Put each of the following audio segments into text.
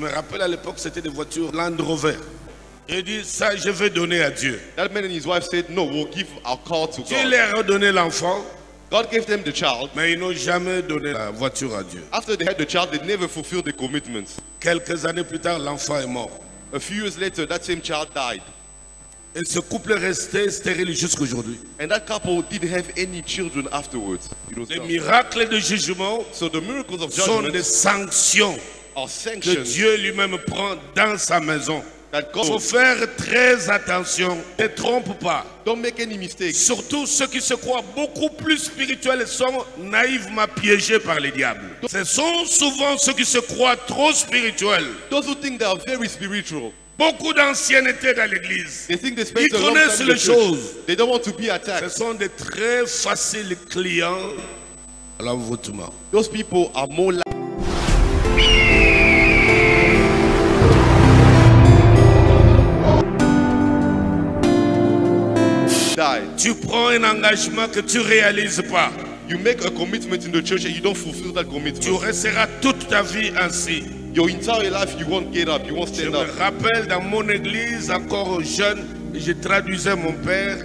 Je me rappelle à l'époque, c'était des voitures Land Rover. Il dit, ça, je vais donner à Dieu. That man and his wife said, No, we'll give our car to Dieu God. leur a donné l'enfant, God gave them the child. mais ils n'ont jamais donné la voiture à Dieu. After they had the child, they never fulfilled the commitments. Quelques années plus tard, l'enfant est mort. A few years later, that same child died. Et ce couple est resté stérile jusqu'aujourd'hui. And that couple didn't have any children afterwards. Les miracles de jugement So the miracles of sont judgment des sanctions que Dieu lui-même prend dans sa maison. Il faut faire très attention. Ne trompe pas. don't make any mistakes. Surtout ceux qui se croient beaucoup plus spirituels sont naïvement piégés par les diables. Ce sont souvent ceux qui se croient trop spirituels. Those who think they are very spiritual, Beaucoup d'ancienneté dans l'église. Ils connaissent les choses. They don't want to be Ce attacked. sont des très faciles clients à l'envoûtement. Those people are more likely die. Tu prends un engagement que tu réalises pas. You make a commitment in the church and you don't fulfill that Tu commitment. resteras toute ta vie ainsi. Your entire life you won't get up, you won't Je stand me up. rappelle dans mon église, encore jeune, je traduisais mon père,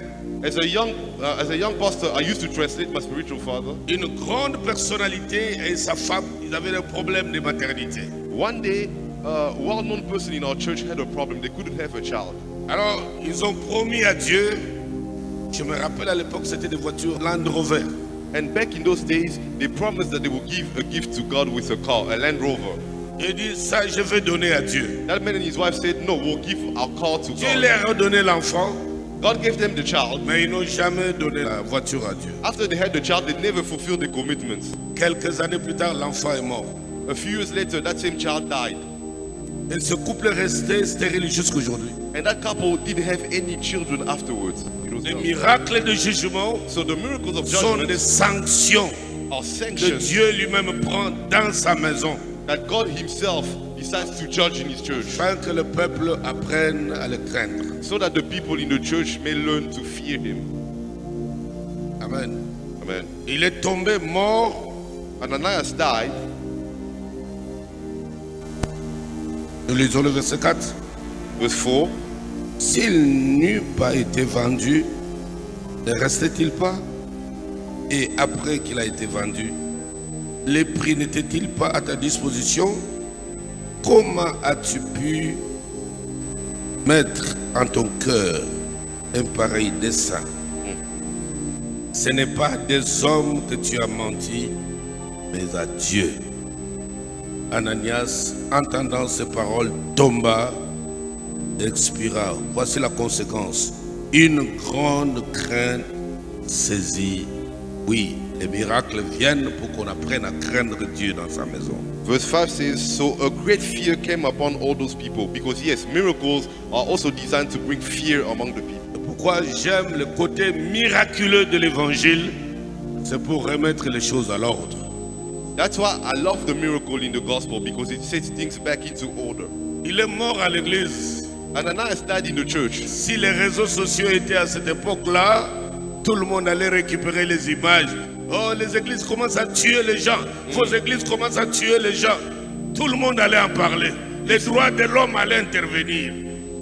As a young uh, as a young pastor, I used to translate my spiritual father. une grande personnalité et sa femme, ils avaient des problèmes de maternité. One day, a well-known person in our church had a problem. They couldn't have a child. Alors, ils ont promis à Dieu, je me rappelle à l'époque, c'était des voitures Land Rover. And back in those days, they promised that they would give a gift to God with a car, a Land Rover. Il dit, ça, je vais donner à Dieu. That man and his wife said, No, we'll give our car to Dieu God. leur a donné l'enfant, God gave them the child. mais ils n'ont jamais donné la voiture à Dieu. After they had the child, they never fulfilled the commitments. Quelques années plus tard, l'enfant est mort. A few years later, that same child died. Et ce couple est resté stérile jusqu'aujourd'hui. And that couple didn't have any children afterwards. Les miracles de jugement So the miracles of sont des sanctions que Dieu lui-même prend dans sa maison, that God Himself decides to judge in His church. afin que le peuple apprenne à le craindre. so that the people in the church may learn to fear him. Amen. Amen. Il est tombé mort. Ananias died. Nous lisons le verset 4. Verse 4. S'il n'eût pas été vendu, ne restait-il pas Et après qu'il a été vendu, les prix n'étaient-ils pas à ta disposition Comment as-tu pu mettre en ton cœur un pareil dessein Ce n'est pas des hommes que tu as menti, mais à Dieu. Ananias, entendant ces paroles, tomba expira. Voici la conséquence. Une grande crainte saisit. Oui, les miracles viennent pour qu'on apprenne à craindre Dieu dans sa maison. Verse 5 says, So a great fear came upon all those people, because yes, miracles are also designed to bring fear among the people. Pourquoi j'aime le côté miraculeux de l'évangile? C'est pour remettre les choses à l'ordre. That's why I love the miracle in the gospel, because it sets things back into order. Il est mort à l'église. Ananias died in the church. Si les réseaux sociaux étaient à cette époque-là, tout le monde allait récupérer les images. Oh, les églises commencent à tuer les gens. Vos églises commencent à tuer les gens. Tout le monde allait en parler. Les droits de l'homme allaient intervenir.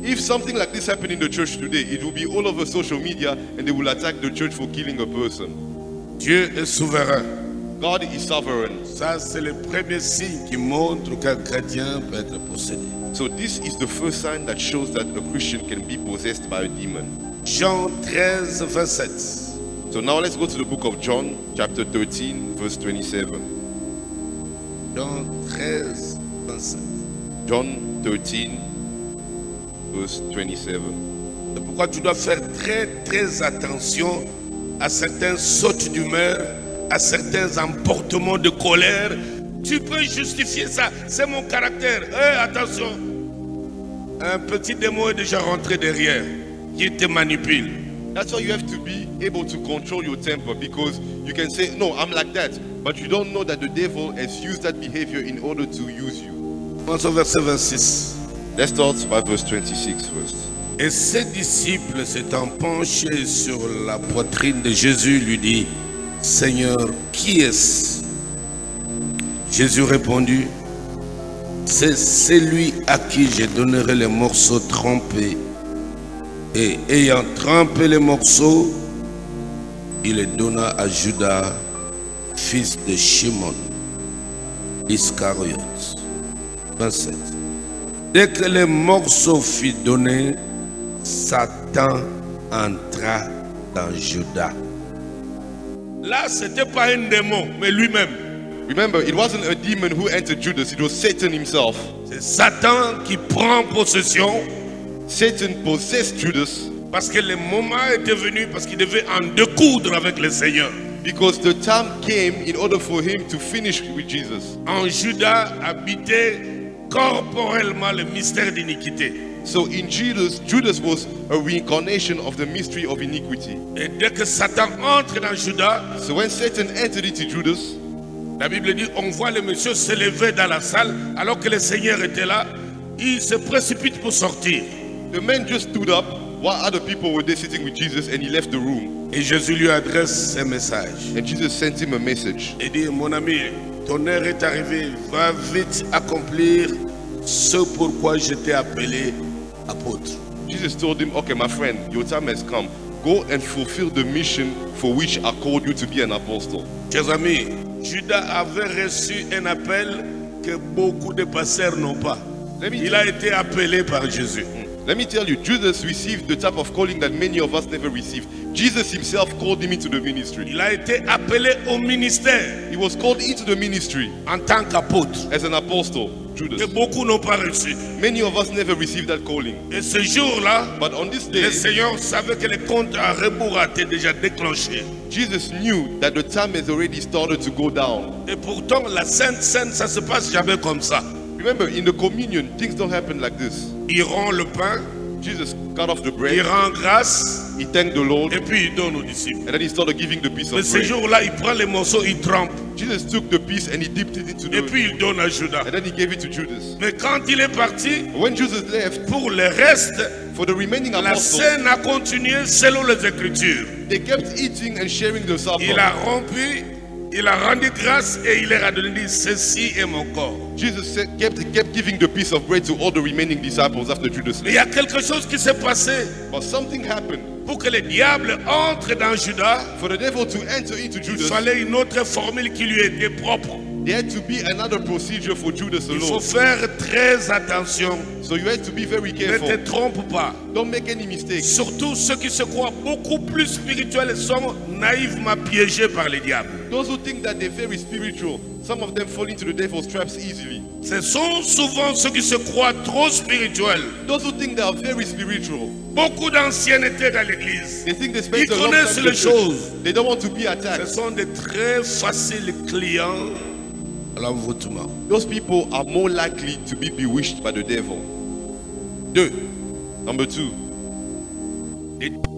If something like this happened in the church today, it will be all over social media and they will attack the church for killing a person. Dieu est souverain. God is sovereign. Ça, c'est le premier signe qui montre qu'un chrétien peut être possédé. So this is the first sign that shows that a Christian can be possessed by a demon. Jean 13, 27. So now let's go to the book of John, chapter 13, verse 27. Jean 13, 27. John 13, verse 27. C'est pourquoi tu dois faire très très attention à certains sautes d'humeur, à certains emportements de colère. Tu peux justifier ça, c'est mon caractère. Eh, attention, un petit démon est déjà rentré derrière, qui te manipule. That's why you have to be able to control your temper because you can say, No, I'm like that. But you don't know that the devil has used that behavior in order to use you. Commence au verset 26. Let's start by verse 26 first. Et ses disciples s'étant penchés sur la poitrine de Jésus lui dit, Seigneur, qui est-ce? Jésus répondit, c'est celui à qui je donnerai les morceaux trempés. Et ayant trempé les morceaux, il les donna à Judas, fils de Shimon, Iscariote. 27. Dès que les morceaux furent donnés, Satan entra dans Judas. Là, ce n'était pas un démon, mais lui-même. Remember, it wasn't a demon who entered Judas, it was Satan himself. C'est Satan qui prend possession Satan possessed Judas parce que le moment était venu, parce qu'il devait en découdre avec le Seigneur. because the time came in order for him to finish with Jesus. En Judas habitait corporellement le mystère d'iniquité. So in Judas, Judas was a reincarnation of the mystery of iniquity. Et dès que Satan entre dans Judas, So when Satan entered into Judas, la Bible dit, on voit le monsieur se lever dans la salle, alors que le Seigneur était là, il se précipite pour sortir. the man just stood up while other people were there sitting with Jesus and he left the room. Et Jésus lui adresse un message. And Jesus sent him a message. Il dit, mon ami, ton heure est arrivée, va vite accomplir ce pourquoi je t'ai appelé apôtre. Jesus told him, Okay, my friend, your time has come. Go and fulfill the mission for which I called you to be an apostle. Chers amis, Judas avait reçu un appel que beaucoup de pasteurs n'ont pas. Il a été appelé par Jésus. let me tell you, Judas received the type of calling that many of us never received. Jesus himself called him into the ministry. Il a été appelé au ministère He was called into the ministry en tant qu'apôtre. as an apostle, Que Judas. beaucoup n'ont pas reçu. Many of us never received that calling. Et ce jour-là, But on this le day, Seigneur savait que le compte à rebours était déjà déclenché. Jesus knew that the time has already started to go down. Et pourtant, la Sainte Seine, ça se passe jamais comme ça. Remember, in the communion, things don't happen like this. Il rend le pain, Jesus cut off the il bread, rend grâce, he thanked the Lord, et puis il donne aux disciples. and then he started giving the piece Mais of ce bread. jour-là, il prend les morceaux, il trempe, Jesus took the piece and he dipped it into et the puis il donne à Judas. and then he gave it to Judas. Mais quand il est parti, When Jesus left, pour le reste, for the remaining la apostles, scène a continué selon les Écritures. they kept eating and sharing the supper. Il a rompu, il a rendu grâce et il leur a donné dit, ceci est mon corps. Jesus said, kept, kept giving the piece of bread to all the remaining disciples after Judas Mais il left. y a quelque chose qui s'est passé But something happened. pour que le diable entre dans Judas. For the devil to enter into Il Judas, fallait une autre formule qui lui était propre. There to be another procedure for Judas Il faut alone. faire très attention. So you had to be very Ne careful. te trompe pas. Don't make any mistakes. Surtout ceux qui se croient beaucoup plus spirituels sont naïvement piégés par le diable. Those who think that they're very spiritual, some of them fall into the devil's traps easily. Ce sont souvent ceux qui se croient trop spirituels. Those who think they are very spiritual, Beaucoup d'ancienneté dans l'église. they think they spend Ils connaissent les choses. They don't want to be Ce attacked. sont de très faciles clients Those people are more likely to be bewitched by the devil. Deux, Number two, Do